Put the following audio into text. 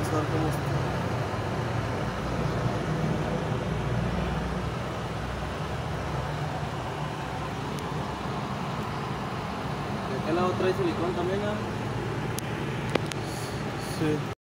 Vamos a ver cómo está. ¿De qué lado trae silicón también? ah? Sí.